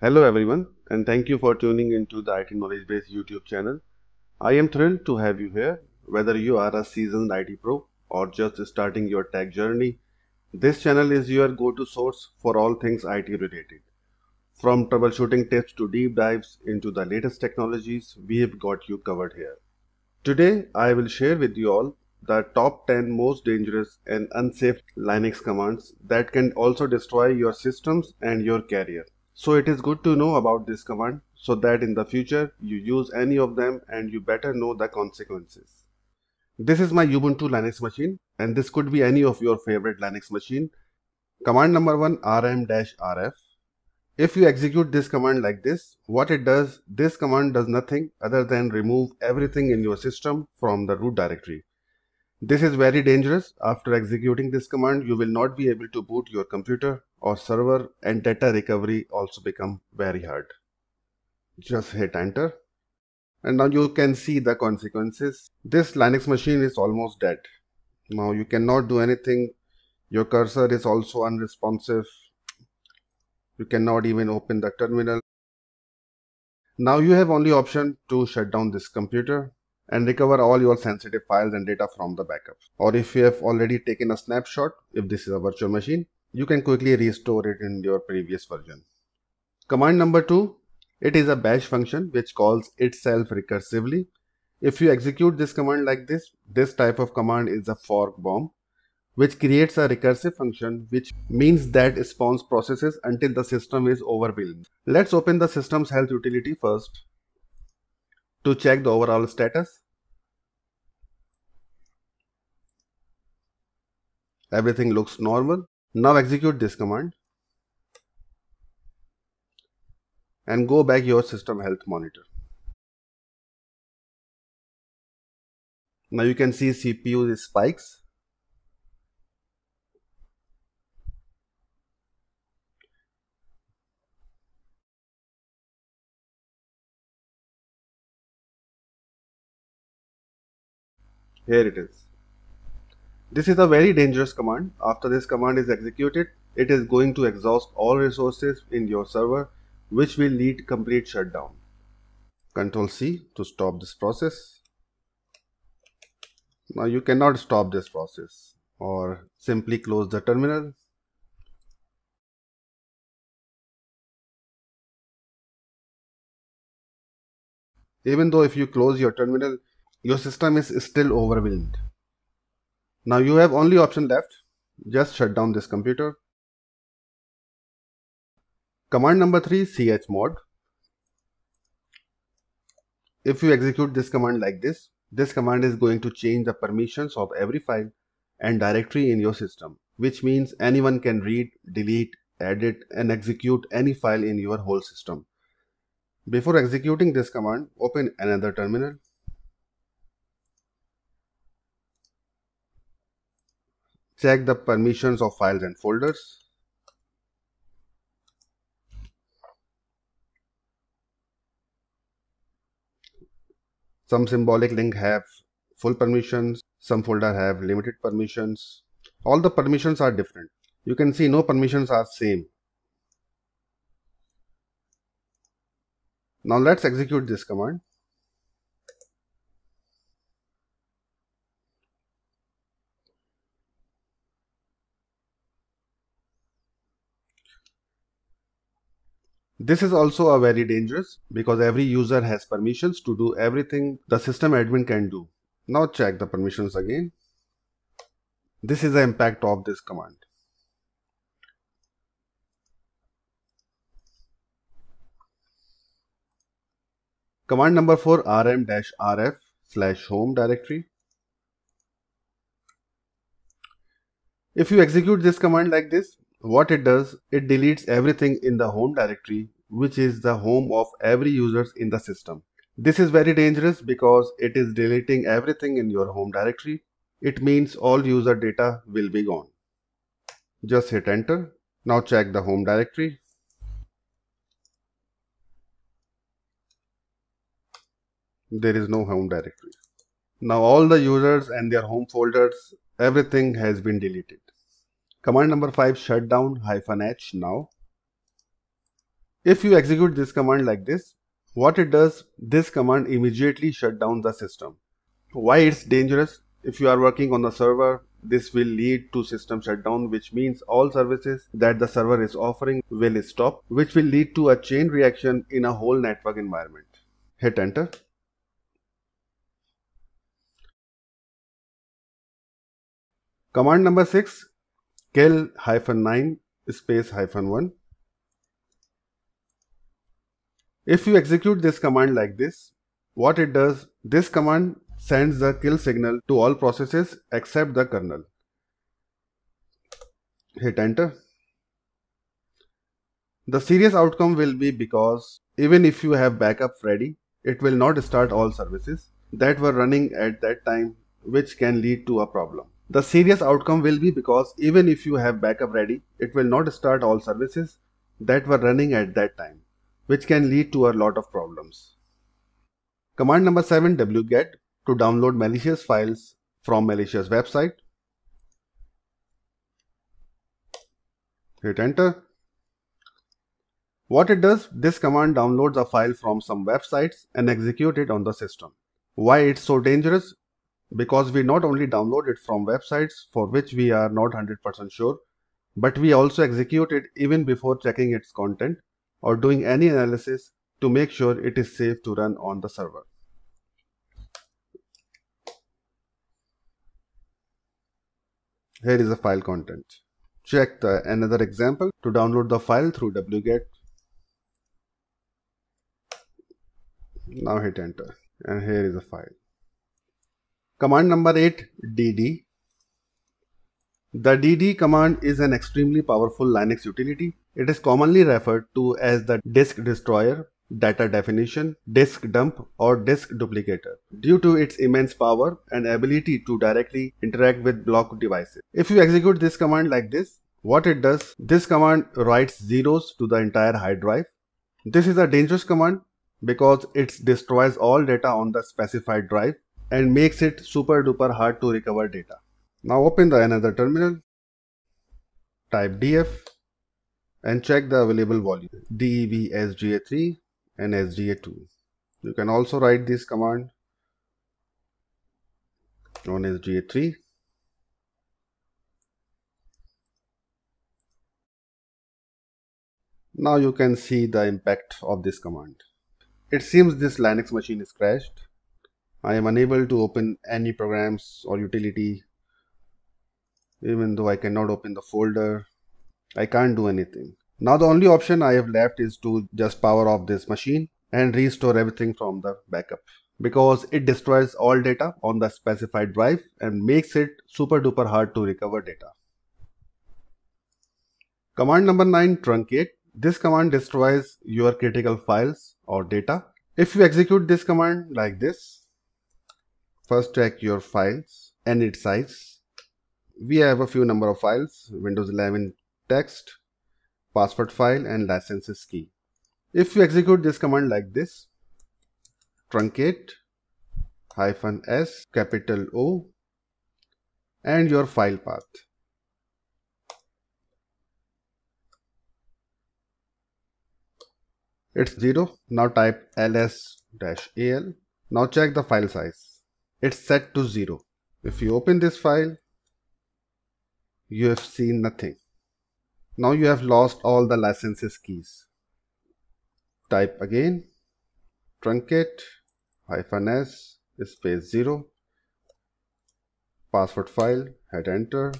Hello everyone and thank you for tuning into the IT Knowledge Base YouTube channel. I am thrilled to have you here. Whether you are a seasoned IT pro or just starting your tech journey, this channel is your go-to source for all things IT related. From troubleshooting tips to deep dives into the latest technologies, we have got you covered here. Today I will share with you all the top 10 most dangerous and unsafe Linux commands that can also destroy your systems and your career. So it is good to know about this command so that in the future you use any of them and you better know the consequences. This is my Ubuntu Linux machine and this could be any of your favorite Linux machine. Command number one rm-rf. If you execute this command like this, what it does, this command does nothing other than remove everything in your system from the root directory. This is very dangerous. After executing this command, you will not be able to boot your computer or server and data recovery also become very hard. Just hit enter. And now you can see the consequences. This Linux machine is almost dead. Now you cannot do anything. Your cursor is also unresponsive. You cannot even open the terminal. Now you have only option to shut down this computer and recover all your sensitive files and data from the backup. Or if you have already taken a snapshot, if this is a virtual machine, you can quickly restore it in your previous version. Command number two, it is a bash function which calls itself recursively. If you execute this command like this, this type of command is a fork bomb which creates a recursive function which means that spawns processes until the system is overwhelmed. Let's open the system's health utility first to check the overall status. Everything looks normal. Now execute this command and go back your system health monitor. Now you can see CPU spikes. Here it is. This is a very dangerous command. After this command is executed, it is going to exhaust all resources in your server which will lead complete shutdown. Control C to stop this process. Now you cannot stop this process or simply close the terminal. Even though if you close your terminal, your system is still overwhelmed. Now you have only option left, just shut down this computer. Command number 3 chmod. If you execute this command like this, this command is going to change the permissions of every file and directory in your system, which means anyone can read, delete, edit and execute any file in your whole system. Before executing this command, open another terminal check the permissions of files and folders. Some symbolic link have full permissions, some folder have limited permissions. All the permissions are different. You can see no permissions are same. Now let's execute this command. This is also a very dangerous because every user has permissions to do everything the system admin can do. Now check the permissions again. This is the impact of this command. Command number 4 rm-rf slash home directory. If you execute this command like this, what it does, it deletes everything in the home directory, which is the home of every users in the system. This is very dangerous because it is deleting everything in your home directory. It means all user data will be gone. Just hit enter. Now check the home directory. There is no home directory. Now all the users and their home folders, everything has been deleted. Command number 5 shutdown hyphen h now. If you execute this command like this, what it does, this command immediately shut down the system. Why it's dangerous? If you are working on the server, this will lead to system shutdown which means all services that the server is offering will stop which will lead to a chain reaction in a whole network environment. Hit enter. Command number 6 kill hyphen 9 space hyphen 1. If you execute this command like this, what it does, this command sends the kill signal to all processes except the kernel. Hit enter. The serious outcome will be because even if you have backup ready, it will not start all services that were running at that time which can lead to a problem. The serious outcome will be because even if you have backup ready, it will not start all services that were running at that time, which can lead to a lot of problems. Command number 7 wget to download malicious files from malicious website. Hit enter. What it does, this command downloads a file from some websites and execute it on the system. Why it's so dangerous? Because we not only download it from websites for which we are not 100% sure, but we also execute it even before checking its content or doing any analysis to make sure it is safe to run on the server. Here is the file content. Check the another example to download the file through wget. Now hit enter and here is the file. Command number 8 dd. The dd command is an extremely powerful Linux utility. It is commonly referred to as the disk destroyer data definition, disk dump or disk duplicator due to its immense power and ability to directly interact with block devices. If you execute this command like this, what it does, this command writes zeros to the entire hard drive. This is a dangerous command because it destroys all data on the specified drive and makes it super duper hard to recover data. Now open the another terminal, type df and check the available volume dev sda3 and SDA2. You can also write this command on SDA3. Now you can see the impact of this command. It seems this Linux machine is crashed. I am unable to open any programs or utility even though I cannot open the folder. I can't do anything. Now the only option I have left is to just power off this machine and restore everything from the backup because it destroys all data on the specified drive and makes it super duper hard to recover data. Command number 9 truncate. This command destroys your critical files or data. If you execute this command like this, first check your files and its size. We have a few number of files, Windows 11 text, password file and licenses key. If you execute this command like this, truncate hyphen s capital O and your file path. It's 0. Now type ls-al. Now check the file size. It's set to 0. If you open this file, you have seen nothing. Now you have lost all the licenses keys. Type again. Truncate hyphen s space 0 password file hit enter.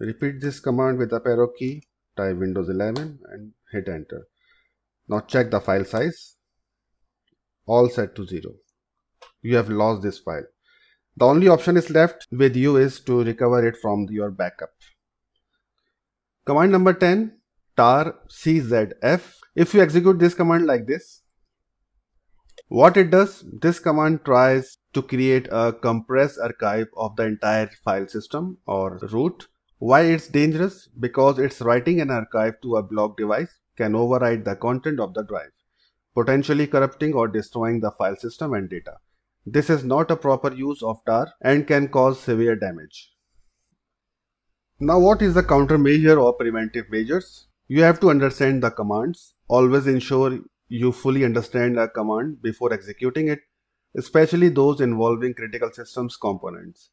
Repeat this command with up arrow key. Type windows 11 and hit enter. Now check the file size. All set to 0 you have lost this file. The only option is left with you is to recover it from your backup Command number 10 tar czf. If you execute this command like this, what it does, this command tries to create a compressed archive of the entire file system or root. Why it's dangerous? Because it's writing an archive to a block device can override the content of the drive, potentially corrupting or destroying the file system and data. This is not a proper use of tar and can cause severe damage. Now what is the countermeasure or preventive measures? You have to understand the commands. Always ensure you fully understand a command before executing it, especially those involving critical systems components.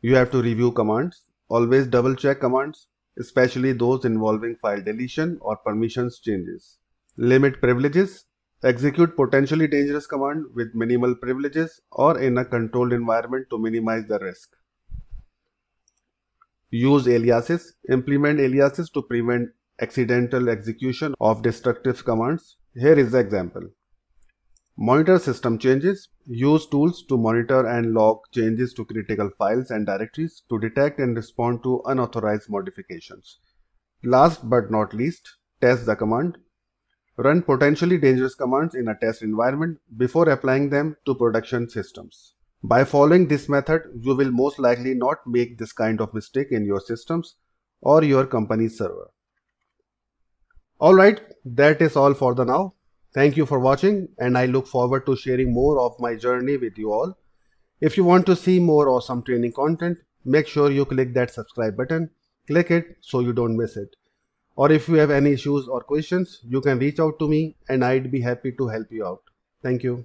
You have to review commands. Always double check commands, especially those involving file deletion or permissions changes. Limit privileges. Execute potentially dangerous command with minimal privileges or in a controlled environment to minimize the risk. Use aliases. Implement aliases to prevent accidental execution of destructive commands. Here is the example. Monitor system changes. Use tools to monitor and log changes to critical files and directories to detect and respond to unauthorized modifications. Last but not least, test the command. Run potentially dangerous commands in a test environment before applying them to production systems. By following this method, you will most likely not make this kind of mistake in your systems or your company's server. Alright, that is all for the now. Thank you for watching and I look forward to sharing more of my journey with you all. If you want to see more awesome training content, make sure you click that subscribe button. Click it so you don't miss it or if you have any issues or questions you can reach out to me and I'd be happy to help you out. Thank you.